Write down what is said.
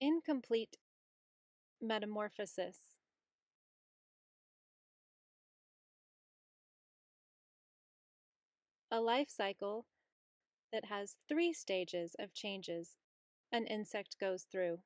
Incomplete metamorphosis. A life cycle that has three stages of changes an insect goes through.